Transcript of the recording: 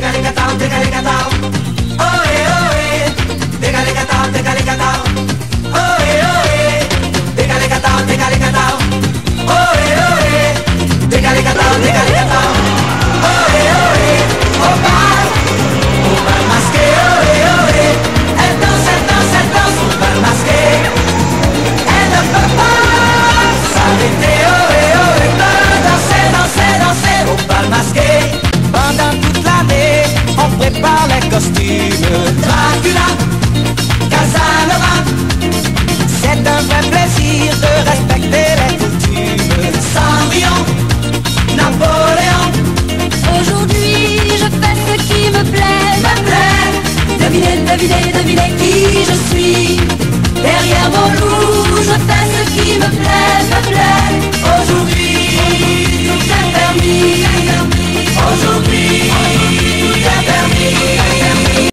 Tenga, tenga, tanga. fait plaisir de respecter les coutumes. Cendrillon, Napoléon. Aujourd'hui, je fais ce qui me plaît. Me plaît. Devinez, devinez, devinez qui je suis.